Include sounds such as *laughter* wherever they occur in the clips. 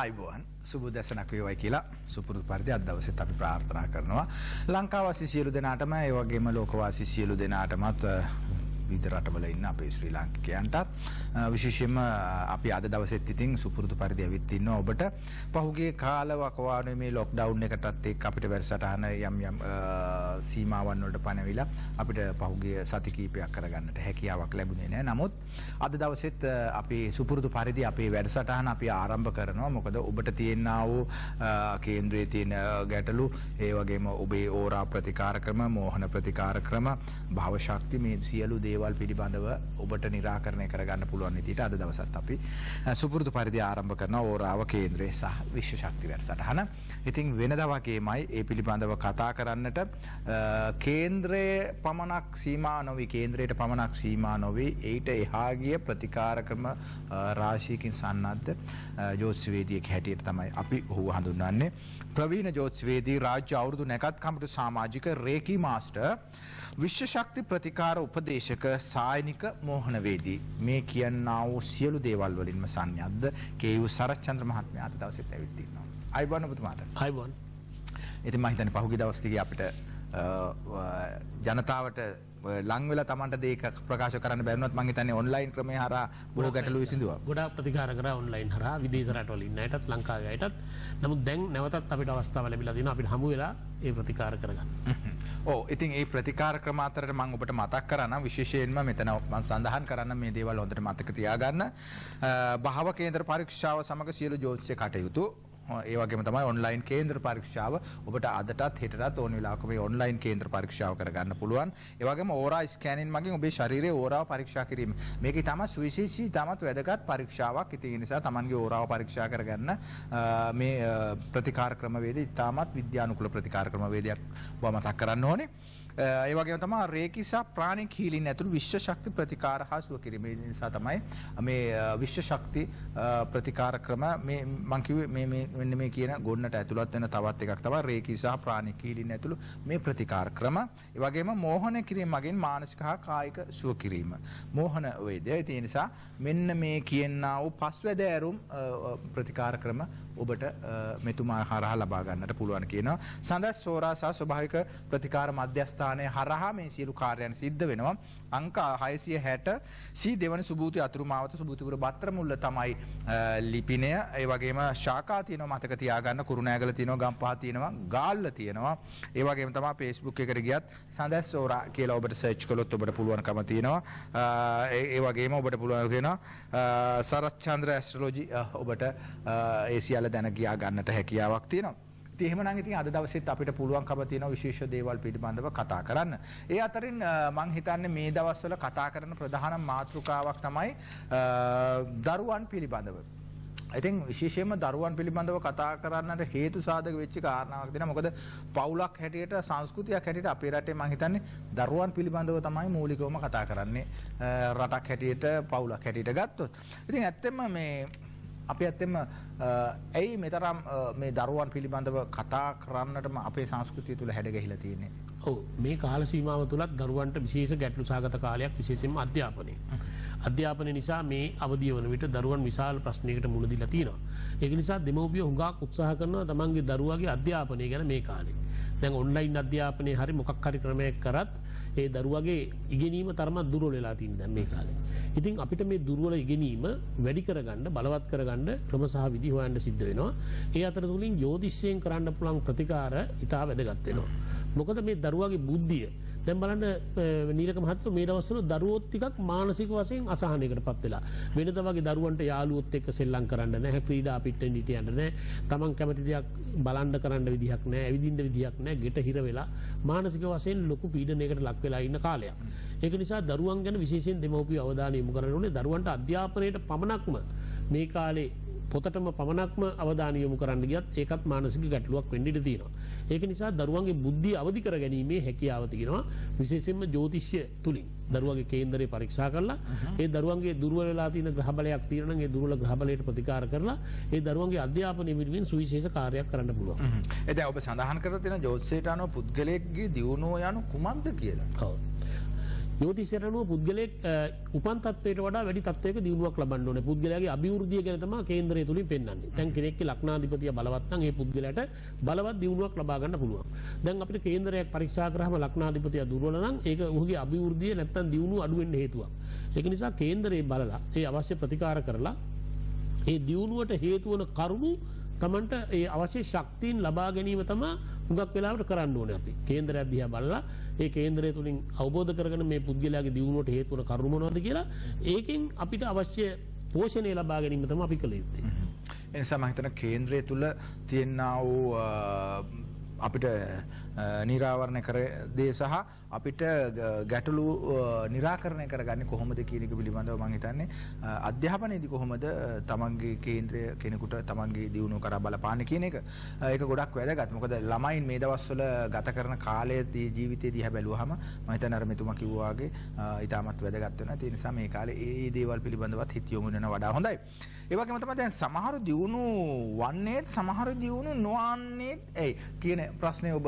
අයිබෝන් සුබ දැසනක් වේවයි කියලා සුපුරුදු පරිදි අද දවසෙත් අපි ප්‍රාර්ථනා කරනවා. ලංකාවාසී සියලු දෙනාටම ඒ වගේම ලෝකවාසී සියලු දෙනාටමත් විවිධ රටවල ඉන්න අපේ ශ්‍රී ලාංකිකයන්ටත් විශේෂයෙන්ම අපි අද දවසෙත් ඉතින් සුපුරුදු පරිදි ඇවිත් ඉන්නවා ඔබට පහුගිය කාල වකවානුවේ මේ ලොක්ඩවුන් එකටත් එක්ක අපිට වැඩසටහන යම් යම් සීමාවන් වලට පනවිලා අපිට පහුගිය සති කීපයක් කරගන්නට හැකියාවක් ලැබුණේ නැහැ. නමුත් අද දවසෙත් අපි සුපුරුදු පරිදි අපේ වැඩසටහන අපි ආරම්භ කරනවා. මොකද ඔබට තියෙනා වූ කේන්ද්‍රයේ තියෙන ගැටලු ඒ වගේම ඔබේ ඕරා ප්‍රතිකාර ක්‍රම, මෝහන ප්‍රතිකාර ක්‍රම, භව ශක්ති මේ සියලු දේවල් දේවල් පිළිබඳව ඔබට නිරාකරණය කරගන්න පුළුවන් විදිහට අද දවසත් අපි සුපුරුදු පරිදි ආරම්භ කරන ඕරාව කේන්ද්‍රය සහ විශ්ව ශක්ති වැඩසටහන. ඉතින් වෙනදා වගේමයි ඒ පිළිබඳව කතා කරන්නට කේන්ද්‍රයේ පමණක් සීමා නොවි කේන්ද්‍රයට පමණක් සීමා නොවි ඊට එහා ගිය ප්‍රතිකාරකම රාශියකින් සන්නද්ධ ජෝතිෂවේදියෙක් හැටියට තමයි අපි ඔහුව හඳුන්වන්නේ. ප්‍රවීණ ජෝතිෂවේදී රාජ්‍ය අවුරුදු නැකත් කමිටු සමාජික රේකී මාස්ටර් විශ්ව ශක්ති ප්‍රතිකාර උපදේශක සායනික මෝහනවේදී මේ කියන්නා වූ සියලු දේවල් වලින්ම සංයද්ද කේයු සරච්චන්ද්‍ර මහත්මයා අද දවසෙත් ඇවිත් ඉන්නවා. අයිබෝන් ඔබතුමාට. අයිබෝන්. ඉතින් මම හිතන්නේ පහුගිය දවස් ටිකේ අපිට ජනතාවට ලං වෙලා Tamanට දෙයක ප්‍රකාශ කරන්න බැරිනොත් මම හිතන්නේ ඔන්ලයින් ක්‍රමය හරහා බොහෝ ගැටලු විසඳුවා. ගොඩාක් ප්‍රතිකාර කරා ඔන්ලයින් හරහා විදේශ රටවල ඉන්න අයටත් ලංකාවේ අයටත්. නමුත් දැන් නැවතත් අපිට අවස්ථාව ලැබිලා තියෙනවා අපිට හමු වෙලා ඒ ප්‍රතිකාර කරගන්න. *laughs* ඕ ඉතින් ඒ ප්‍රතිකාර ක්‍රම අතරට මම ඔබට මතක් කරන්න විශේෂයෙන්ම මෙතන මම සඳහන් කරන්න මේ දේවල් හොඳට මතක තියාගන්න. භාව කේන්ද්‍ර පරීක්ෂාව සමග සියලු ජෝතිෂ්‍ය කටයුතු ඒ වගේම තමයි ඔන්ලයින් කේන්ද්‍ර පරීක්ෂාව ඔබට අදටත් හෙටටත් ඕන වෙලාවක මේ ඔන්ලයින් කේන්ද්‍ර පරීක්ෂාව කරගන්න පුළුවන්. ඒ වගේම ඕරා ස්කෑනින් මගින් ඔබේ ශරීරයේ ඕරාව පරීක්ෂා කිරීම. මේකේ තමයි සුවිශේෂී තමත් වැදගත් පරීක්ෂාවක්. ඉතින් ඒ නිසා Tamanගේ ඕරාව පරීක්ෂා කරගන්න මේ ප්‍රතිකාර ක්‍රමවේදය ඉතාමත් විද්‍යානුකූල ප්‍රතිකාර ක්‍රමවේදයක් බව මතක් කරන්න ඕනේ. ඒ වගේම තමයි රේකිසා ප්‍රාණික හීලින් ඇතුළු විශ්ව ශක්ති ප්‍රතිකාර හා සුව කිරීම නිසා තමයි මේ විශ්ව ශක්ති ප්‍රතිකාර ක්‍රම මේ මම කිව්වේ මේ මේ මෙන්න මේ කියන ගොන්නට ඇතුළත් වෙන තවත් එකක් තමයි රේකිසා ප්‍රාණික හීලින් ඇතුළු මේ ප්‍රතිකාර ක්‍රම. ඒ වගේම මෝහන කිරීම මගින් මානසික හා කායික සුව කිරීම. මෝහන වේදය. ඒ නිසා මෙන්න මේ කියනා වූ පස්වැද ඇරුම් ප්‍රතිකාර ක්‍රම ඔබට මෙතුමා හරහා ලබා ගන්නට පුළුවන් කියනවා. සඳස් සෝරා සහ ස්වභාවික ප්‍රතිකාර මධ්‍යස්ථානය හරහා මේ සියලු කාර්යයන් සිද්ධ වෙනවා. අංක 660 සී දෙවන සුබූති අතුරු මාවත සුබූතිපුර බත්තරමුල්ල තමයි ලිපිනය. ඒ වගේම ශාඛා තියෙනවා මතක තියාගන්න කුරුණෑගල තියෙනවා ගම්පහ තියෙනවා ගාල්ල තියෙනවා. ඒ වගේම තමයි Facebook එකට ගියත් සඳස් සෝරා කියලා ඔබට සර්ච් කළොත් ඔබට පුළුවන්කම තියෙනවා. ඒ වගේම ඔබට පුළුවන් වෙනවා සරච්චන්ද්‍ර ඇස්ට්‍රොලොජි ඔබට ඒ සියල්ල දැන ගියා ගන්නට හැකියාවක් තියෙනවා. ඉතින් එහෙමනම් ඉතින් අද දවසෙත් අපිට පුළුවන්කම තියෙන විශේෂ දේවල් පිළිබඳව කතා කරන්න. ඒ අතරින් මම හිතන්නේ මේ දවස්වල කතා කරන ප්‍රධාන මාතෘකාවක් තමයි දරුවන් පිළිබඳව. ඉතින් විශේෂයෙන්ම දරුවන් පිළිබඳව කතා කරන්නට හේතු සාධක වෙච්ච කාරණාවක් දෙනවා. මොකද පවුලක් හැටියට සංස්කෘතියක් හැටියට අපේ රටේ මම හිතන්නේ දරුවන් පිළිබඳව තමයි මූලිකවම කතා කරන්නේ. රටක් හැටියට පවුලක් හැටියට ගත්තොත්. ඉතින් ඇත්තෙන්ම මේ අපි ඇත්තෙම ඇයි මෙතරම් මේ දරුවන් පිළිබඳව කතා කරන්නටම අපේ සංස්කෘතිය තුළ හැඩගැහිලා තියෙන්නේ. ඔව් මේ කාල සීමාව තුලත් දරුවන්ට විශේෂ ගැටලු සහගත කාලයක් විශේෂයෙන්ම අධ්‍යාපනය. අධ්‍යාපනය නිසා මේ අවධිය වන විට දරුවන් විශාල ප්‍රශ්නයකට මුහුණ දීලා තියෙනවා. ඒක නිසා දෙමව්පියෝ හුඟක් උත්සාහ කරනවා තමන්ගේ දරුවාගේ අධ්‍යාපනය ගැන මේ කාලේ. දැන් ඔන්ලයින් අධ්‍යාපනය හරි මොකක් හරි ක්‍රමයක් කරත් ඒ දරුවගේ ඉගෙනීම තරමත් දුර්වල වෙලා තියෙන දැන් මේ කාලේ. ඉතින් අපිට මේ දුර්වල ඉගෙනීම වැඩි කරගන්න බලවත් කරගන්න ක්‍රම සහ විදි හොයන්න සිද්ධ වෙනවා. ඒ අතර තුලින් යෝතිෂයෙන් කරන්න පුළුවන් ප්‍රතිකාර ඉතා වැදගත් වෙනවා. මොකද මේ දරුවගේ බුද්ධිය දැන් බලන්න නීලක මහත්තයෝ මේ දවස්වල දරුවෝත් ටිකක් මානසික වශයෙන් අසහනයකට පත් වෙලා. වෙනද වගේ දරුවන්ට යාළුවොත් එක්ක සෙල්ලම් කරන්න නැහැ ක්‍රීඩා පිටෙන් හිටියන්න නැහැ. තමන් කැමති දෙයක් බලන්න කරන්න විදිහක් නැහැ ඇවිදින්න විදිහක් නැහැ ගෙට හිර වෙලා මානසික වශයෙන් ලොකු පීඩනයකට ලක් වෙලා ඉන්න කාලයක්. ඒක නිසා දරුවන් ගැන විශේෂයෙන් දෙමව්පියෝ අවධානය යොමු කරන්න ඕනේ. දරුවන්ට අධ්‍යාපනයට පමණක්ම මේ කාලේ පොතටම පමණක්ම අවධානය යොමු කරන්න ගියත් ඒකත් මානසික ගැටලුවක් වෙන්න ඉඩ තියෙනවා. ඒක නිසා දරුවන්ගේ බුද්ධිය අවදි කර ගැනීමේ හැකියාව තියෙනවා විශේෂයෙන්ම ජ්‍යොතිෂ්‍ය තුලින්. දරුවගේ කේන්දරේ පරීක්ෂා කරලා ඒ දරුවන්ගේ දුර්වල වෙලා තියෙන ග්‍රහ බලයක් තියෙනවා නම් ඒ දුර්වල ග්‍රහ බලයට ප්‍රතිකාර කරලා ඒ දරුවන්ගේ අධ්‍යාපනය වෙනුවෙන් සුවිශේෂ කාර්යයක් කරන්න පුළුවන්. දැන් ඔබ සඳහන් කරලා තියෙන ජ්‍යොතිෂයට අනුව පුද්ගලයෙක්ගේ දියුණුව යනු කුමක්ද කියලා. ඔව්. යෝතිසරනුව පුද්ගලෙක් උපන් තත්වයට වඩා වැඩි තත්වයක දියුණුවක් ලබන්න ඕනේ. පුද්ගලයාගේ අභිවෘද්ධිය ගැන තමයි කේන්දරය තුලින් පෙන්වන්නේ. දැන් කෙනෙක්ගේ ලග්නාධිපතිය බලවත් නම් ඒ පුද්ගලයාට බලවත් දියුණුවක් ලබා ගන්න පුළුවන්. දැන් අපිට කේන්දරයක් පරීක්ෂා කරාම ලග්නාධිපතිය දුර්වල නම් ඒක ඔහුගේ අභිවෘද්ධිය නැත්තම් දියුණුව අඩු වෙන්න හේතුවක්. ඒක නිසා කේන්දරේ බලලා ඒ අවශ්‍ය ප්‍රතිකාර කරලා ඒ දියුණුවට හේතු වන කරුණු තමන්ට ඒ අවශ්‍ය ශක්තිීන් ලබා ගැනීම තම හුඟක් වෙලාවට කරන්න ඕන අපි කේන්දරයක් දිහා බලලා ඒ කේන්දරය තුළින් අවබෝධ කරගෙන මේ පුද්ගලයාගේ දියුණුවට හේතුවන කරුමනොද කියලා ඒකෙන් අපිට අවශ්‍ය පෝෂණය ලබා ගැනීම තම අපි කළ යුත්තේ. එනිසා මම හිතන කේන්ද්‍රය තුල තියෙනා වූ අ, අපිට නිරාවරණය කර දේ සහ අපිට ග- ගැටලු අ, නිරාකරණය කරගන්නේ කොහොමද කියන එක පිළිබඳව මම හිතන්නේ අ, අධ්‍යාපනයේදී කොහොමද තමන්ගේ කේන්ද්‍රය කෙනෙකුට තමන්ගේ දියුණුව කරා බලපාන්නේ කියන එක අ, ඒක ගොඩක් වැදගත්. මොකද ළමයින් මේ දවස්වල ගත කරන කාලයේදී ජීවිතේ දිහා බැලුවහම මම හිතන්නේ අර මෙතුමා කිව්වා වගේ අ, ඊටමත් වැදගත් වෙනවා. ඒ නිසා මේ කාලේ ඒ ඒ දේවල් පිළිබඳවත් හිත යොමු වෙන වඩා හොඳයි. ඒ වගේම තමයි දැන් සමහර දියුණු වන්නේත් සමහර දියුණු නොවන්නේත් ඇයි කියන ප්‍රශ්නේ ඔබ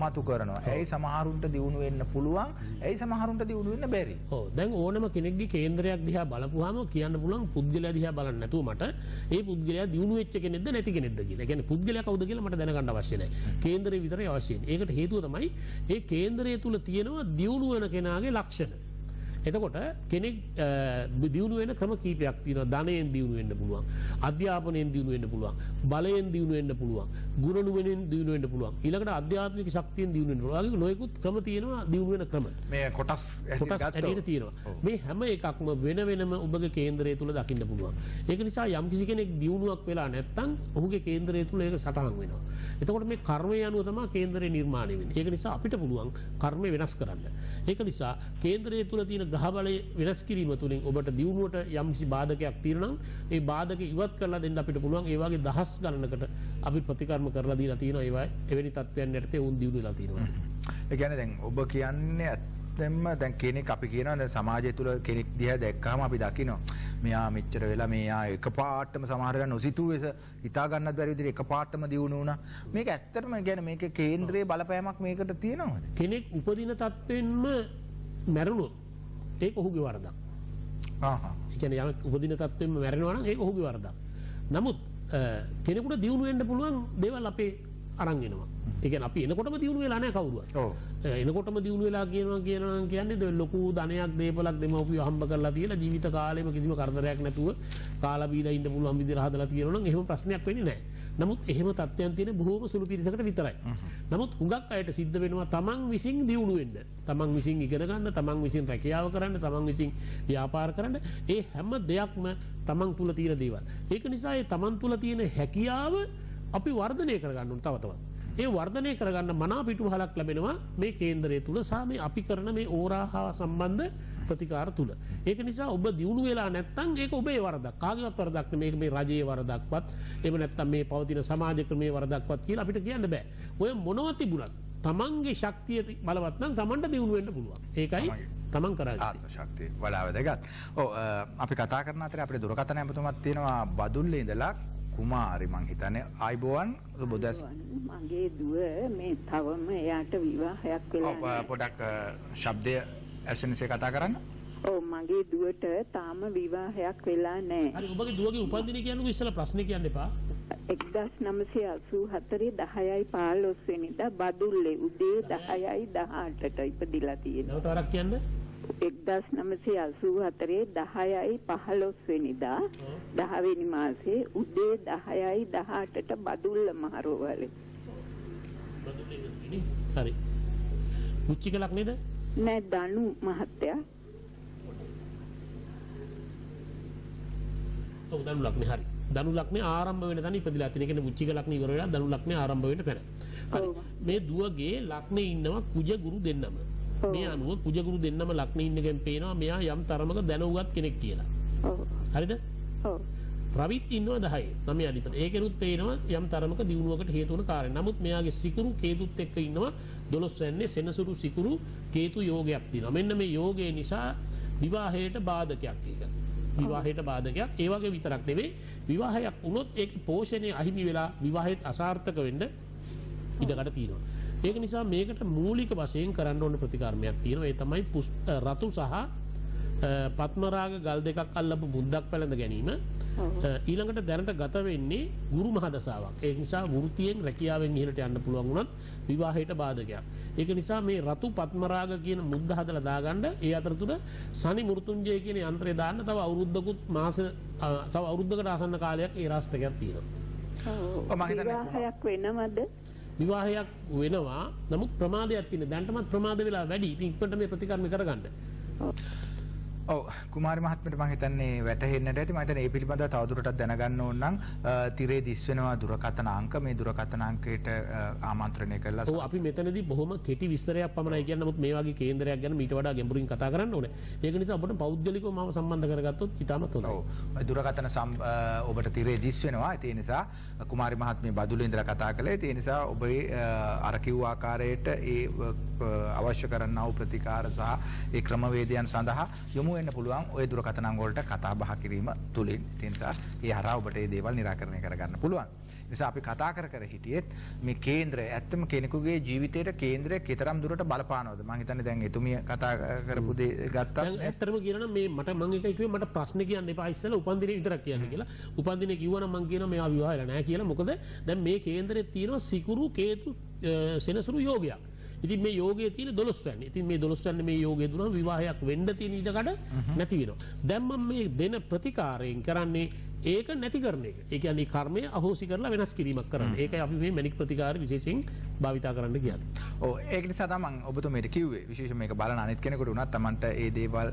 මතු කරනවා. ඇයි සමහරුන්ට දියුණු වෙන්න පුළුවන්? ඇයි සමහරුන්ට දියුණු වෙන්න බැරි? ඕ දැන් ඕනම කෙනෙක්ගේ කේන්ද්‍රයක් දිහා බලපුහම කියන්න පුළුවන් පුද්ගලයා දිහා බලන්න නැතුව මට ඒ පුද්ගලයා දියුණු වෙච්ච කෙනෙක්ද නැති කෙනෙක්ද කියලා. කියන්නේ පුද්ගලයා කවුද කියලා මට දැනගන්න අවශ්‍ය නැහැ. කේන්දරේ විතරයි අවශ්‍ය වෙන්නේ. ඒකට හේතුව තමයි ඒ කේන්දරය තුල තියෙනවා දියුණු වෙන කෙනාගේ ලක්ෂණ. එතකොට කෙනෙක් දියුණු වෙන ක්‍රම කීපයක් තියෙනවා. ධනයෙන් දියුණු වෙන්න පුළුවන්. අධ්‍යාපනයෙන් දියුණු වෙන්න පුළුවන්. බලයෙන් දියුණු වෙන්න පුළුවන්. ගුණනුවණෙන් දියුණු වෙන්න පුළුවන්. ඊළඟට ආධ්‍යාත්මික ශක්තියෙන් දියුණු වෙන්න පුළුවන්. වගේ නොයෙකුත් ක්‍රම තියෙනවා දියුණු වෙන ක්‍රම. මේ කොටස්. ඇඩියට තියෙනවා මේ හැම එකක්ම වෙන වෙනම ඔබගේ කේන්දරය තුළ දකින්න පුළුවන් ඒක නිසා යම් කිසි කෙනෙක් දියුණුවක් වෙලා නැත්තම් ඔහුගේ කේන්දරය තුළ ඒක සටහන් වෙනවා එතකොට මේ කර්මය අනුව තමයි කේන්දරය නිර්මාණය වෙන්නේ ඒක නිසා අපිට පුළුවන් කර්මය වෙනස් කරන්න ඒක නිසා කේන්දරය තුළ තියෙන ග්‍රහ බලය වෙනස් කිරීම තුළින් ඔබට දියුණුවට යම් කිසි බාධකයක් තියෙනවා ඒ බාධක ඉවත් කරලා දෙන්න අපිට පුළුවන් ඒ වගේ දහස් ගණනකට අපි ප්‍රතිකර්ම කරලා දීලා තියෙනවා. ඒවා එවැනි තත්ත්වයන් යටතේ උන් දියුණු වෙලා තියෙනවා. ඒ කියන්නේ දැන් ඔබ කියන්නේ ඇත්තෙන්ම දැන් කෙනෙක් අපි කියනවා සමාජය තුළ කෙනෙක් දිහා දැක්කම අපි දකිනවා. මෙයා මෙච්චර වෙලා මෙයා එකපාරටම සමහර වෙලාවට නොසිතුවේස හිතා ගන්නත් බැරි විදිහට එකපාරටම දියුණු වුණා. මේක ඇත්තටම කියන්නේ මේක කේන්ද්‍රයේ බලපෑමක් මේකට තියෙනවද? කෙනෙක් උපදින තත්ත්වෙන්ම මැරුණොත් ඒක ඔහුගේ වරදක්. ආහා. එකන යම උපදින තත්වෙන්ම මැරෙනවන ඒ ඔහුගේ වරදක්. නමුත් කෙනෙකුට දියුණු වෙන්න පුළුවන් දේවල් අපේ අරංගෙනවා එක අපි එනකොටම දියුණු වෙලා නෑ කවුරුව ඔව්. එනකොටම දියුණු වෙලා කියනවා කියනවා කියන්නේ ලොකු ධනයක් දේපලක් දෙමවපිය හම්බ කරලා තියලා ජීවිත කාලෙම කිසිම කරදරයක් නැතුව කාලා බීලා ඉන්න පුළුවන් විදිහට හදලා තියෙනවා නම් එහෙම ප්‍රශ්නයක් වෙන්නේ නැහැ. නමුත් එහෙම තත්ත්වයන් තියෙන බොහෝම සුළු පිරිසකට විතරයි. නමුත් හුඟක් අයට සිද්ධ වෙනවා තමන් විසින් දියුණු වෙන්න. තමන් විසින් ඉගෙන ගන්න, තමන් විසින් රැකියාව කරන්න, තමන් විසින් ව්‍යාපාර කරන්න ඒ හැම දෙයක්ම තමන් තුල තියෙන දේවල්. ඒක නිසා ඒ තමන් තුල තියෙන හැකියාව අපි වර්ධනය කරගන්න ඕන තව තවත්. ඒ වර්ධනය කරගන්න මනා පිටුහලක් ලැබෙනවා මේ කේන්දරය තුළ සහ මේ අපි කරන මේ ඕරා හා සම්බන්ධ ප්‍රතිකාර තුළ. ඒක නිසා ඔබ දියුණු වෙලා නැත්තම් ඒක ඔබේ වරදක්. කාගේවත් වරදක් නෙමෙයි. මේ රජයේ වරදක්වත් එහෙම නැත්තම් මේ පවතින සමාජ ක්‍රමයේ වරදක්වත් කියලා අපිට කියන්න බෑ. ඔය මොනවා තිබුණත් තමන්ගේ ශක්තිය බලවත් නම් තමන්ට දියුණු වෙන්න පුළුවන්. ඒකයි. තමන් කරන්නේ. ආත්ම ශක්තිය වඩා වැදගත්. ඔව් අ, අපි කතා කරන අතරේ අපේ දුරකථන ඇමතුමක් තියෙනවා බදුල්ලේ ඉඳලා කුමාරි මං හිතන්නේ ආයිබෝවන් බුදස් මගේ දුව මේ තවම එයාට විවාහයක් වෙලා. පොඩක් ශබ්දය ඇසෙනසේ කතා කරන්න. ඔව් මගේ දුවට තාම විවාහයක් වෙලා නැහැ. හරි ඔබගේ දුවගේ උපන්දින කියන්නකො ඉස්සලා ප්‍රශ්නේ කියන්න එපා. 1984 10යි 15 වෙනිදා බදුල්ලේ උදේ 10යි 18ට ඉපදිලා තියෙනවා. නැවත වරක් කියන්න. 1984 10යි 15 වෙනිදා 10 වෙනි මාසේ උදේ 10යි 18ට බදුල්ල මහරෝවලේ. හරි. පුච්චිකලක් නේද? නෑ දනු මහත්තයා ඔව් දනු ලග්නේ හරි. දනු ලග්නේ ආරම්භ වෙන තැන ඉපදිලා තියෙන. ඒ කියන්නේ පුච්චික ලග්නේ ඉවර වෙලා දනු ලග්නේ ආරම්භ වෙන තැන. හරි. මේ දුවගේ ලග්නේ ඉන්නවා කුජ ගුරු දෙන්නම. මේ අනුව කුජ ගුරු දෙන්නම ලග්නේ ඉන්නකෙන් පේනවා මෙයා යම් තරමක දැනුගත් කෙනෙක් කියලා. හරිද? ඔව් රවිත් ඉන්නවා 10. නමේ අධිපති. ඒකෙනුත් පේනවා යම් තරමක දියුණුවකට හේතු වන කාරණා. නමුත් මෙයාගේ සිකුරු කේතුත් එක්ක ඉන්නවා 12 වෙන්නේ සෙනසුරු සිකුරු කේතු යෝගයක් තියෙනවා. මෙන්න මේ යෝගය නිසා විවාහයට බාධකයක් ඒක. විවාහයට බාධකයක්. ඒ වගේ විතරක් නෙවෙයි විවාහයක් වුණොත් ඒක පෝෂණය අහිමි වෙලා විවාහයත් අසාර්ථක වෙන්න ඉඩකඩ තියෙනවා. ඒක නිසා මේකට මූලික වශයෙන් කරන්න ඕන ප්‍රතිකර්මයක් තියෙනවා. ඒ තමයි රතු සහ පත්මරාග ගල් දෙකක් අල්ලපු බුද්දක් පැළඳ ගැනීම. ඊළඟට දැනට ගත වෙන්නේ ගුරු මහදසාවක්. ඒ නිසා වෘතියෙන් රැකියාවෙන් ඉහළට යන්න පුළුවන් වුණත් විවාහයට බාධකයක්. ඒක නිසා මේ රතු පත්මරාග කියන මුද්ද හදලා දාගන්න ඒ අතරතුර සනි මෘතුන්ජය කියන යන්ත්‍රය දාන්න තව අවුරුද්දකුත් මාස තව අවුරුද්දකට ආසන්න කාලයක් ඒ රාෂ්ටකයක් තියෙනවා. ඔව්, මම හිතන්නේ විවාහයක් වෙනවද විවාහයක් වෙනවා. නමුත් ප්‍රමාදයක් තියෙන දැන්ටමත් ප්‍රමාද වෙලා වැඩි. ඉතින් ඉක්මනට මේ ප්‍රතිකර්ම කරගන්න. ඔව් කුමාරි මහත්මයට මම හිතන්නේ වැටහෙන්නට ඇති. මම හිතන්නේ ඒ පිළිබඳව තවදුරටත් දැනගන්න ඕන නම් තිරේ දිස් වෙනවා දුරකථන අංක. මේ දුරකථන අංකයට ආමන්ත්‍රණය කරලා ඔව් අපි මෙතනදී බොහොම කෙටි විස්තරයක් පමණයි කියන්න. නමුත් මේ වගේ කේන්දරයක් ගැන මීට වඩා ගැඹුරින් කතා කරන්න ඕනේ. ඒක නිසා ඔබට පෞද්ගලිකව මාව සම්බන්ධ කරගත්තොත් ඉතාමත් හොඳයි ඔව් දුරකථන ඔබට තිරේ දිස් වෙනවා. ඒ නිසා කුමාරි මහත්මිය බදුලේ ඉඳලා කතා කළේ. ඒ නිසා ඔබේ අර කිව් ආකාරයට ඒ අවශ්‍ය කරන්නා වූ ප්‍රතිකාර සහ ඒ ක්‍රමවේදයන් සඳහා යොමු හමු වෙන්න පුළුවන් ওই දුරකථන වලට කතා බහ කිරීම තුලින්. ඒ නිසා ඒ හරහා ඔබට මේ දේවල් निराකරණය කරගන්න පුළුවන්. ඒ නිසා අපි කතා කර කර හිටියෙත් මේ කේන්ද්‍රය ඇත්තම කෙනෙකුගේ ජීවිතේට කේන්ද්‍රය කතරම් දුරට බලපානවද? මම හිතන්නේ දැන් එතුමිය කතා කරපු දේ ගත්තා. දැන් ඇත්තටම කියනනම් මේ මට මම එක කිව්වේ මට ප්‍රශ්න කියන්න එපා ඉස්සෙල්ලා උපන්දිනේ විතරක් කියන්න කියලා. උපන්දිනේ කිව්වනම් මම කියනවා මේවා විවාහයලා නැහැ කියලා. මොකද දැන් මේ කේන්ද්‍රයේ තියෙනවා සිකුරු කේතු සෙනසුරු යෝගයක්. ඉතින් මේ යෝගයේ තියෙන 12 වැන්නේ. ඉතින් මේ 12 වැන්නේ මේ යෝගය දුනම විවාහයක් වෙන්න තියෙන ඉඩකඩ නැති වෙනවා. දැන් මම මේ දෙන ප්‍රතිකාරයෙන් කරන්නේ ඒක නැති කරන එක. ඒ කියන්නේ කර්මය අහෝසි කරලා වෙනස් කිරීමක් කරන්න. ඒකයි අපි මේ මැනික් ප්‍රතිකාර විශේෂයෙන් භාවිතා කරන්න කියන්නේ. ඕ ඒක නිසා තමන් ඔබතුමීට කිව්වේ විශේෂ මේක බලන අනිත් කෙනෙකුට උනත් තමන්ට ඒ දේවල්